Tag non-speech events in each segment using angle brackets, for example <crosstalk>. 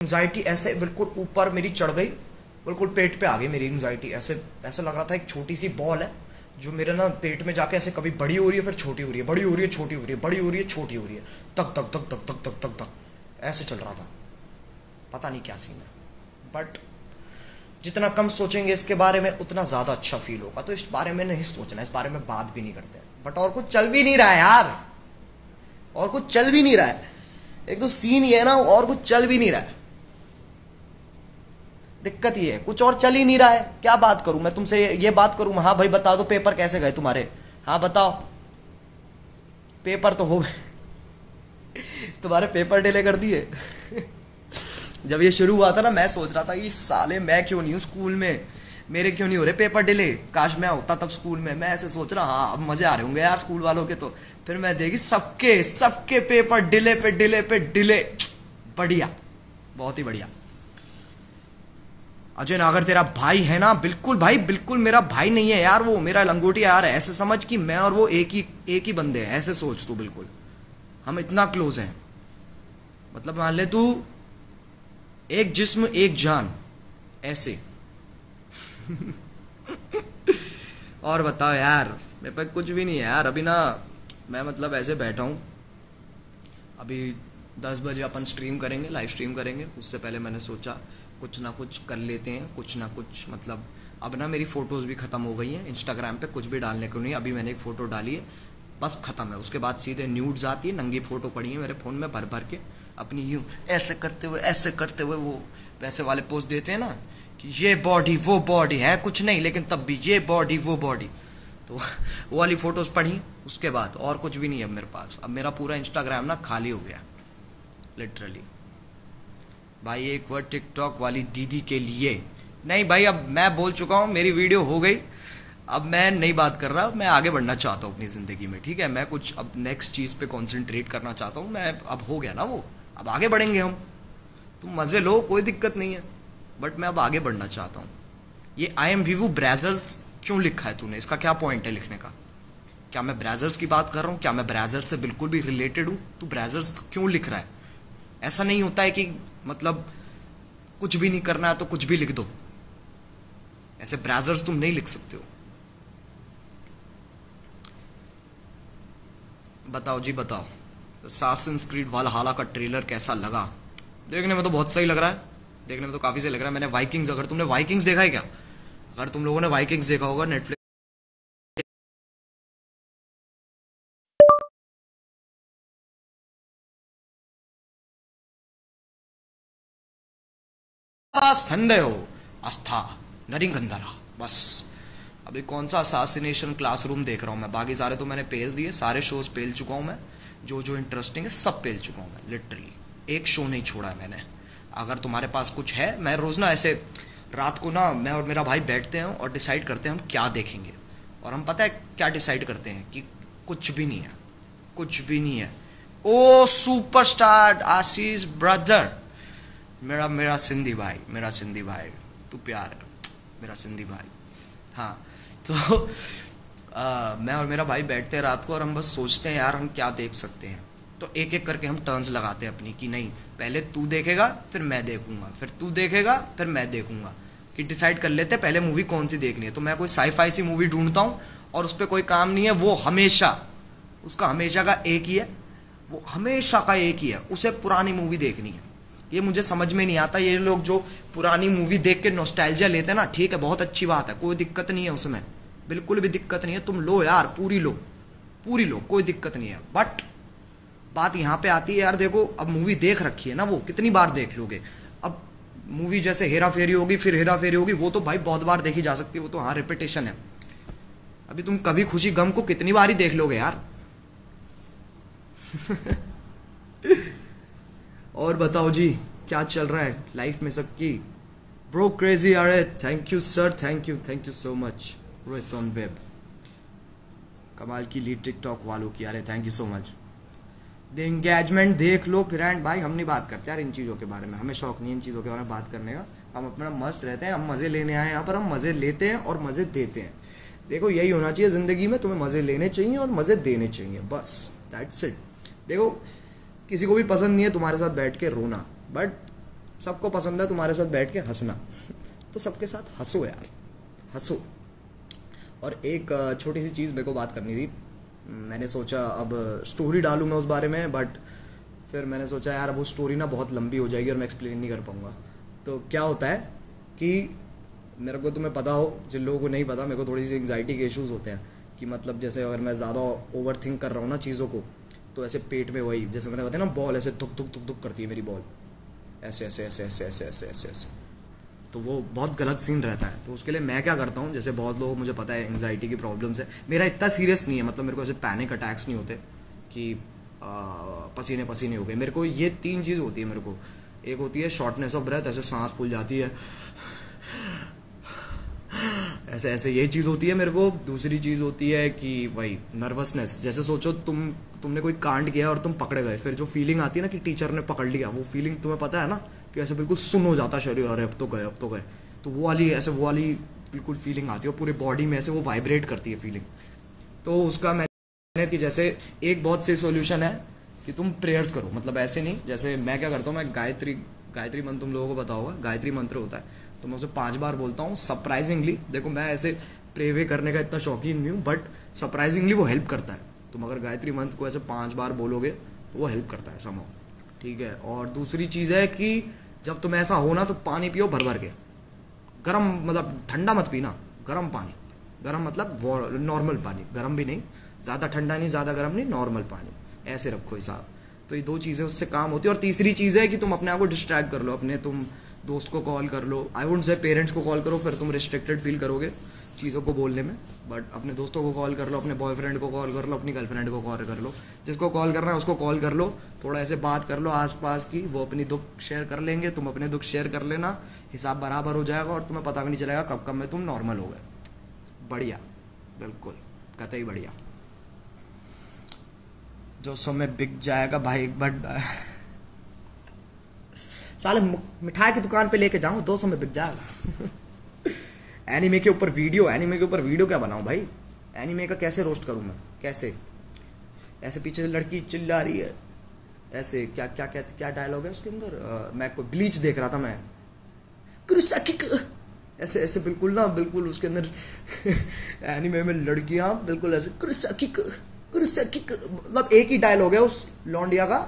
Anxiety ऐसे बिल्कुल ऊपर मेरी चढ़ गई, बिल्कुल पेट पे आ गई मेरी एंजाइटी ऐसे, ऐसा लग रहा था एक छोटी सी बॉल है, जो मेरे ना पेट में जाके ऐसे कभी बड़ी हो रही है, फिर छोटी हो रही है, बड़ी हो रही है, छोटी हो रही है, बड़ी हो रही है, छोटी हो रही है, तक तक तक तक तक तक तक तक, ऐसे चल रहा था। पता नहीं क्या सीन है। बट जितना कम सोचेंगे इसके बारे में, उतना ज़्यादा अच्छा फील होगा। तो इस बारे में नहीं सोचना, इस बारे में बात भी नहीं करते बट और कुछ चल भी नहीं रहा है यार। और कुछ चल भी नहीं रहा है। एक तो सीन ये है ना, और कुछ चल भी नहीं रहा है। दिक्कत ये है। कुछ और चल ही नहीं रहा है। क्या बात करूँ? मैं तुमसे ये, बात करूँ? हाँ भाई बता दो पेपर कैसे गए तुम्हारे? हाँ बताओ। पेपर तो हो गए। तुम्हारे पेपर डिले कर दिए। जब ये शुरू हुआ था ना मैं सोच रहा था कि साले मैं क्यों नहीं हूँ स्कूल में? मेरे क्यों नहीं हो रहे पेपर डिले काश मैं होता तब स्कूल में। मैं ऐसे सोच रहा हाँ अब मज़े आ रहे होंगे यार स्कूल वालों के तो। फिर मैं देखी सबके सबके पेपर डिले पे डिले पे डिले बढ़िया। बहुत ही बढ़िया। अजय नागर तेरा भाई है ना, बिल्कुल भाई, बिल्कुल मेरा भाई नहीं है यार वो, मेरा लंगोटी यार है। ऐसे समझ कि मैं और वो एक ही एक ही बंदे हैं, ऐसे सोच तू बिल्कुल। हम इतना क्लोज हैं। मतलब मान ले तू एक जिस्म, एक जान, ऐसे। <laughs> और बताओ यार, मेरे पे कुछ भी नहीं है यार। अभी ना मैं मतलब ऐसे बैठा हूँ। अभी दस बजे अपन स्ट्रीम करेंगे लाइव स्ट्रीम करेंगे। उससे पहले मैंने सोचा कुछ ना कुछ कर लेते हैं, कुछ ना कुछ मतलब अब ना मेरी फ़ोटोज़ भी ख़त्म हो गई हैं इंस्टाग्राम पे कुछ भी डालने को नहीं, अभी मैंने एक फ़ोटो डाली है, बस ख़त्म है। उसके बाद सीधे न्यूड्स आती है, नंगी फ़ोटो पड़ी है मेरे फ़ोन में भर भर के, अपनी यूँ, ऐसे करते हुए, ऐसे करते हुए वो वैसे वाले पोस्ट देते हैं ना, कि ये बॉडी वो बॉडी है, कुछ नहीं, लेकिन तब भी ये बॉडी वो बॉडी तो वो वाली फ़ोटोज़ पढ़ी उसके बाद और कुछ भी नहीं है मेरे पास। अब मेरा पूरा इंस्टाग्राम ना खाली हो गया लिटरली भाई, एक वर्ड टिकटॉक वाली दीदी के लिए। नहीं भाई, अब मैं बोल चुका हूँ, मेरी वीडियो हो गई। अब मैं नहीं बात कर रहा, मैं आगे बढ़ना चाहता हूँ अपनी ज़िंदगी में, ठीक है? मैं कुछ अब नेक्स्ट चीज़ पे कंसंट्रेट करना चाहता हूँ। मैं अब हो गया ना वो। अब आगे बढ़ेंगे हम। तुम मज़े लो, कोई दिक्कत नहीं है। बट मैं अब आगे बढ़ना चाहता हूँ। ये आई एम वीवू ब्राजर्स क्यों लिखा है तूने? इसका क्या पॉइंट है लिखने का? क्या मैं ब्राजर्स की बात कर रहा हूँ? क्या मैं ब्राजर्स से बिल्कुल भी रिलेटेड हूँ? तू ब्राजर्स क्यों लिख रहा है? ऐसा नहीं होता है कि मतलब कुछ भी नहीं करना है तो कुछ भी लिख दो। ऐसे ब्राउजर्स तुम नहीं लिख सकते हो। बताओ जी, बताओ। सासन स्क्रीड वाला हाला का ट्रेलर कैसा लगा? देखने में तो बहुत सही लग रहा है। देखने में तो काफ़ी सही लग रहा है। मैंने वाइकिंग्स अगर तुमने वाइकिंग्स देखा है क्या? अगर तुम लोगों ने वाइकिंग्स देखा होगा नेटफ्लिक्स हो आस्था, नरिंगंधरा। बस। अभी कौन सा असासिनेशन क्लासरूम देख रहा हूँ मैं? बाकी सारे तो मैंने पेल दिए, सारे शोज़ पेल चुका हूँ मैं। जो जो इंटरेस्टिंग है, सब पेल चुका हूँ मैं लिटरली एक शो नहीं छोड़ा है मैंने। अगर तुम्हारे पास कुछ है, मैं रोज़ ना ऐसे, रात को ना मैं और मेरा भाई बैठते हैं और डिसाइड करते हैं हम क्या देखेंगे। और हम पता है क्या डिसाइड करते हैं कि कुछ भी नहीं है। कुछ भी नहीं है। ओ सुपरस्टार आशीष ब्रदर मेरा मेरा सिंधी भाई मेरा सिंधी भाई तू प्यार है मेरा सिंधी भाई। हाँ तो आ, मैं और मेरा भाई बैठते हैं रात को और हम बस सोचते हैं यार हम क्या देख सकते हैं। तो एक एक करके हम टर्न्स लगाते हैं अपनी कि नहीं पहले तू देखेगा फिर मैं देखूँगा फिर तू देखेगा फिर मैं देखूँगा। कि डिसाइड कर लेते हैं पहले मूवी कौन सी देखनी है। तो मैं कोई साईफाई सी मूवी ढूंढता हूँ और उस पर कोई काम नहीं है वो हमेशा उसका हमेशा का एक ही है वो हमेशा का एक ही है उसे पुरानी मूवी देखनी है। ये मुझे समझ में नहीं आता। ये लोग जो पुरानी मूवी देख के नोस्टैल्जिया लेते हैं ना, ठीक है, बहुत अच्छी बात है, कोई दिक्कत नहीं है उसमें। बिल्कुल भी दिक्कत नहीं है। तुम लो यार, पूरी लो पूरी लो, कोई दिक्कत नहीं है। बट बात यहाँ पे आती है यार, देखो, अब मूवी देख रखी है ना वो, कितनी बार देख लोगे? अब मूवी जैसे हेरा फेरी होगी, फिर हेरा फेरी होगी, वो तो भाई बहुत बार देखी जा सकती है, वो तो हाँ रिपीटेशन है। अभी तुम कभी खुशी गम को कितनी बार ही देख लोगे यार? <laughs> और बताओ जी, क्या चल रहा है लाइफ में सबकी? ब्रो क्रेजी अरे thank you sir thank you thank you so much Rohit on web कमाल की लीड टिकटॉक वालों की अरे thank you so much the engagement देख लो फिर एंड भाई, हम नहीं बात करते यार इन चीज़ों के बारे में। हमें शौक नहीं इन चीज़ों के बारे में बात करने का। हम अपना मस्त रहते हैं। हम मज़े लेने आए यहाँ पर। हम मज़े लेते हैं और मज़े देते हैं। देखो, यही होना चाहिए ज़िंदगी में। तुम्हें मज़े लेने चाहिए और मज़े देने चाहिए। बस दैट्स इट देखो किसी को भी पसंद नहीं है, तुम्हारे साथ बैठ के रोना। बट सबको पसंद है, तुम्हारे साथ बैठ के हंसना। <laughs> तो सबके साथ हंसो यार। हंसो। और एक छोटी सी चीज़ मेरे को बात करनी थी। मैंने सोचा अब स्टोरी डालूँ मैं उस बारे में बट फिर मैंने सोचा, यार वो स्टोरी ना बहुत लंबी हो जाएगी और मैं एक्सप्लेन नहीं कर पाऊँगा। तो क्या होता है कि मेरे को तुम्हें पता हो, जिन लोगों को नहीं पता, मेरे को थोड़ी सी एंगजाइटी के इश्यूज़ होते हैं। कि मतलब जैसे अगर मैं ज़्यादा ओवर थिंक कर रहा हूँ ना चीज़ों को तो ऐसे पेट में वही, जैसे मैंने बताया ना बॉल ऐसे धुक धुक धुक धुक करती है मेरी बॉल ऐसे ऐसे ऐसे ऐसे ऐसे ऐसे ऐसे ऐसे। तो वो बहुत गलत सीन रहता है। तो उसके लिए मैं क्या करता हूँ, जैसे बहुत लोग मुझे पता है एंगजाइटी की प्रॉब्लम्स है। मेरा इतना सीरियस नहीं है मतलब मेरे को ऐसे पैनिक अटैक्स नहीं होते कि पसीने पसीने हो गए। मेरे को ये तीन चीज़ होती है मेरे को। एक होती है शॉर्टनेस ऑफ़ ब्रेथ ऐसे सांस फूल जाती है। ऐसे ऐसे ये चीज़ होती है मेरे को। दूसरी चीज़ होती है कि भाई नर्वसनेस जैसे सोचो तुम, तुमने कोई कांड किया और तुम पकड़े गए। फिर जो फीलिंग आती है ना कि टीचर ने पकड़ लिया, वो फीलिंग तुम्हें पता है ना कि ऐसे बिल्कुल सुन हो जाता शरीर, अरे अब तो गए, अब तो गए। तो वो वाली, ऐसे वो वाली बिल्कुल फीलिंग आती है पूरे बॉडी में ऐसे वो वाइब्रेट करती है फीलिंग तो उसका मैंने कि जैसे एक बहुत सही सोल्यूशन है कि तुम प्रेयर्स करो। मतलब ऐसे नहीं, जैसे मैं क्या करता हूँ, मैं गायत्री गायत्री मंत्र तुम लोगों को होगा, गायत्री मंत्र होता है। तो मैं उसे पाँच बार बोलता हूँ सरप्राइजिंगली देखो मैं ऐसे प्रेवे करने का इतना शौकीन नहीं हूँ बट सरप्राइजिंगली वो हेल्प करता है। तुम अगर गायत्री मंत्र को ऐसे पाँच बार बोलोगे तो वो हेल्प करता है समो ठीक है, और दूसरी चीज़ है कि जब तुम ऐसा हो ना तो पानी पियो भर भर के। गर्म मतलब ठंडा मत पीना, गर्म पानी। गर्म मतलब नॉर्मल पानी, गर्म भी नहीं, ज़्यादा ठंडा नहीं, ज़्यादा गर्म नहीं नॉर्मल पानी। ऐसे रखो हिसाब। तो ये दो चीज़ें उससे काम होती है। और तीसरी चीज़ है कि तुम अपने आप को डिस्ट्रैक्ट कर लो, अपने तुम दोस्त को कॉल कर लो। आई वुड से पेरेंट्स को कॉल करो, फिर तुम रिस्ट्रिक्टेड फील करोगे चीज़ों को बोलने में। बट अपने दोस्तों को कॉल कर लो, अपने बॉयफ्रेंड को कॉल कर लो, अपनी गर्लफ्रेंड को कॉल कर लो। जिसको कॉल करना है उसको कॉल कर लो। थोड़ा ऐसे बात कर लो आसपास की, वो अपनी दुख शेयर कर लेंगे, तुम अपने दुख शेयर कर लेना। हिसाब बराबर हो जाएगा और तुम्हें पता भी नहीं चलेगा कब कब में तुम नॉर्मल हो गए। बढ़िया, बिल्कुल, कतई बढ़िया। जो में बिक जाएगा भाई, एक बार साले मिठाई की दुकान पे लेके जाऊँ, दो सौ में बिक जाएगा। <laughs> एनिमे के ऊपर वीडियो, एनिमे के ऊपर वीडियो क्या बनाऊँ भाई? एनिमे का कैसे रोस्ट करूँ मैं? कैसे? ऐसे पीछे से लड़की चिल्ला रही है। ऐसे क्या क्या क्या क्या डायलॉग है उसके अंदर? मैं कोई ब्लीच देख रहा था मैं। ऐसे ऐसे बिल्कुल ना, बिल्कुल उसके अंदर <laughs> एनिमे में लड़कियाँ बिल्कुल ऐसे क्रिसाकिक क्रिसाकिक मतलब एक ही डायलॉग है उस लॉन्डिया का।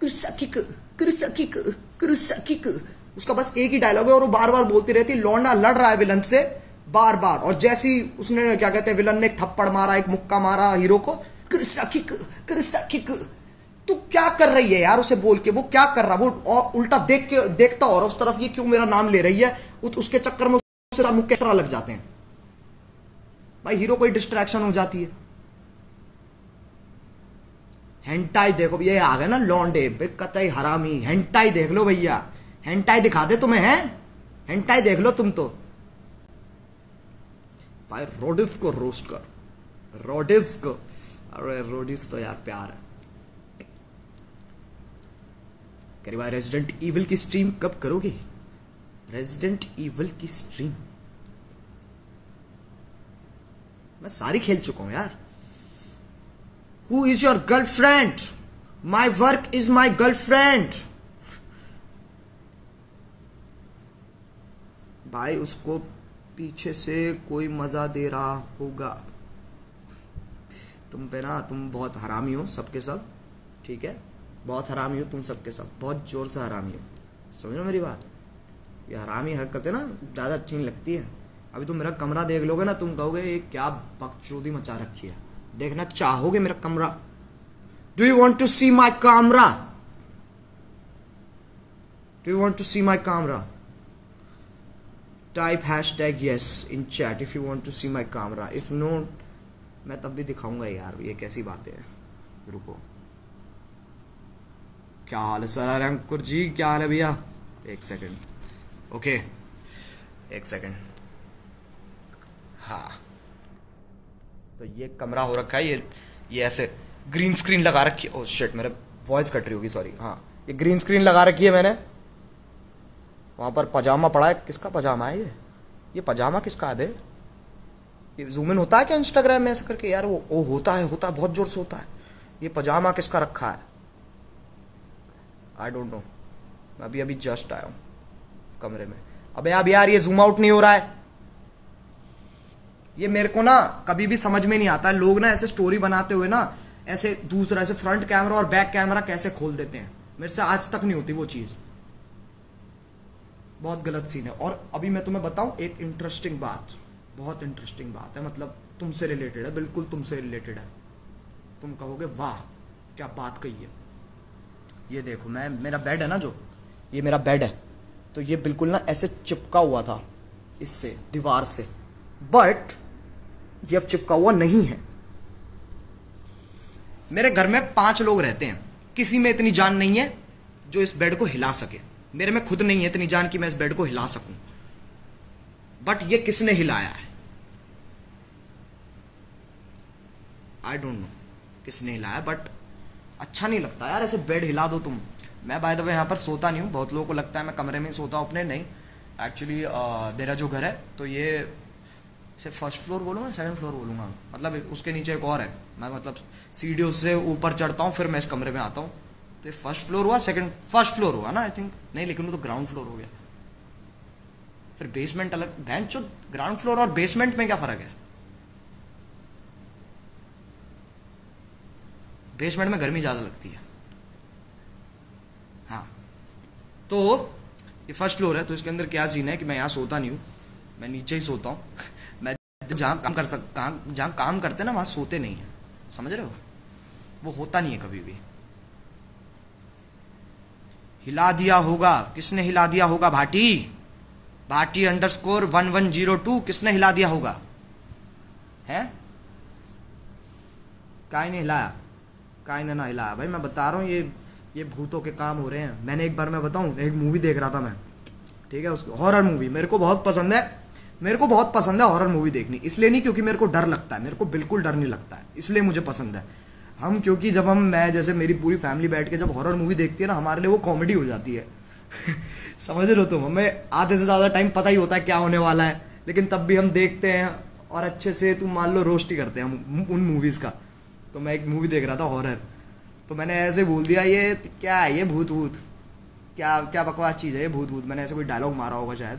क्रिसाकिक क्रिसाकिक क्रिसाकिक उसका बस एक ही डायलॉग है और वो बार बार बोलती रहती लौंडा लड़ रहा है विलन से बार बार और जैसी उसने, क्या कहते हैं विलन ने एक थप्पड़ मारा, एक मुक्का मारा हीरो को किक किक तू क्या कर रही है यार उसे बोल के? वो क्या कर रहा वो और उल्टा देख के, देखता और उस तरफ़ ये क्यों मेरा नाम ले रही है? उसके चक्कर में उससे मुक्के लग जाते हैं। भाई हीरो कोई डिस्ट्रैक्शन हो जाती है। हेंटाई देखो, ये आ गए ना लॉन्डे कतई हरामी। हेंटाई देख लो भैया। हेंटाई दिखा दे तुम्हें, हैं? हेंटाई देख लो तुम तो। भाई रोडिस को रोस्ट कर। रोडिस को। अरे रोडिस तो यार प्यार है। करीब रेजिडेंट इविल की स्ट्रीम कब करोगे? रेजिडेंट इविल की स्ट्रीम मैं सारी खेल चुका हूँ यार। Who is your girlfriend my work is my girlfriend भाई, उसको पीछे से कोई मज़ा दे रहा होगा। तुम पे ना, तुम बहुत हरामी हो सबके सब, ठीक है? बहुत हरामी हो तुम सबके सब, बहुत ज़ोर से हरामी हो। समझो मेरी बात? ये हरामी हरकतें ना ज़्यादा अच्छी नहीं लगती है। अभी तुम मेरा कमरा देख लोगे ना, तुम कहोगे, ये क्या बकचोदी मचा रखी है। देखना चाहोगे मेरा कमरा? Do you want to see my camera do you want to see my camera type hashtag yes in chat if you want to see my camera if no मैं तब भी दिखाऊँगा यार, ये कैसी बातें हैं? रुको। क्या हाल है सर अरे अंकुर जी? क्या हाल है भैया? एक सेकंड ओके एक सेकंड हाँ। तो ये कमरा हो रखा है, ये ये ऐसे ग्रीन स्क्रीन लगा रखी है। ओह शिट मेरे वॉइस कट रही होगी सॉरी हाँ ये ग्रीन स्क्रीन लगा रखी है मैंने। वहाँ पर पजामा पड़ा है। किसका पजामा है ये? ये पजामा किसका है बे? ये जूम इन होता है क्या इंस्टाग्राम में ऐसा करके? यार, वो ओ होता है होता है, बहुत ज़ोर से होता है। ये पजामा किसका रखा है? आई डोंट नो मैं अभी अभी जस्ट आया हूँ कमरे में। अबे, अब यार, ये जूम आउट नहीं हो रहा है। ये मेरे को ना कभी भी समझ में नहीं आता। लोग ना ऐसे स्टोरी बनाते हुए ना, ऐसे दूसरा, ऐसे फ्रंट कैमरा और बैक कैमरा कैसे खोल देते हैं? मेरे से आज तक नहीं होती वो चीज़। बहुत गलत सीन है। और अभी मैं तुम्हें बताऊँ, एक इंटरेस्टिंग बात, बहुत इंटरेस्टिंग बात है। मतलब तुमसे रिलेटेड है, बिल्कुल तुमसे रिलेटेड है। तुम कहोगे, वाह, क्या बात कही है। ये देखो, मैं, मेरा बेड है ना जो, ये मेरा बेड है। तो ये बिल्कुल ना ऐसे चिपका हुआ था, इससे, दीवार से। बट ये अब चिपका हुआ नहीं है। मेरे घर में पाँच लोग रहते हैं। किसी में इतनी जान नहीं है जो इस बेड को हिला सके। मेरे में खुद नहीं है इतनी जान कि मैं इस बेड को हिला सकूँ। बट ये किसने हिलाया है? आई डोंट नो किसने हिलाया बट अच्छा नहीं लगता यार, ऐसे बेड हिला दो तुम। मैं बाय द वे यहाँ पर सोता नहीं हूँ। बहुत लोगों को लगता है मैं कमरे में सोता हूँ अपने। नहीं एक्चुअली मेरा जो घर है तो ये से फ़र्स्ट फ्लोर बोलूँगा सेकंड फ्लोर बोलूँगा। मतलब उसके नीचे एक और है। मैं मतलब सीढ़ियों से ऊपर चढ़ता हूँ, फिर मैं इस कमरे में आता हूँ। तो ये फ़र्स्ट फ्लोर हुआ सेकंड फ़र्स्ट फ्लोर हुआ ना आई थिंक नहीं, लेकिन वो तो ग्राउंड फ्लोर हो गया। फिर बेसमेंट अलग बेंच जो ग्राउंड फ्लोर और बेसमेंट में क्या फ़र्क है? बेसमेंट में गर्मी ज़्यादा लगती है। हाँ। तो ये फ़र्स्ट फ्लोर है तो इसके अंदर क्या सीन है कि मैं यहाँ सोता नहीं हूँ। मैं नीचे ही सोता हूँ। जहाँ काम कर सक, कहाँ, जहाँ काम करते ना, वहाँ सोते नहीं हैं। समझ रहे हो? वो होता नहीं है कभी भी। हिला दिया होगा। किसने हिला दिया होगा? Bhati. Bhati underscore one one zero two किसने हिला दिया होगा? है? काय ने हिलाया? काय ने ना हिलाया। भाई, मैं बता रहा हूँ, ये ये भूतों के काम हो रहे हैं। मैंने एक बार, मैं बताऊँ, एक मूवी देख रहा था मैं। ठीक है, उसको हॉरर मूवी मेरे को बहुत पसंद है। मेरे को बहुत पसंद है हॉरर मूवी देखनी। इसलिए नहीं क्योंकि मेरे को डर लगता है। मेरे को बिल्कुल डर नहीं लगता है। इसलिए मुझे पसंद है। हम क्योंकि जब हम, मैं जैसे मेरी पूरी फैमिली बैठ के जब हॉरर मूवी देखती है ना, हमारे लिए वो कॉमेडी हो जाती है। <laughs> समझ रहे हो तुम? हमें आधे से ज़्यादा टाइम पता ही होता है क्या होने वाला है। लेकिन तब भी हम देखते हैं और अच्छे से तुम मान लो रोस्ट ही करते हैं हम उन मूवीज़ का। तो मैं एक मूवी देख रहा था हॉरर तो मैंने ऐसे बोल दिया, ये क्या है? ये भूत भूत क्या क्या बकवास चीज़ है? ये भूत भूत मैंने ऐसे कोई डायलॉग मारा होगा शायद।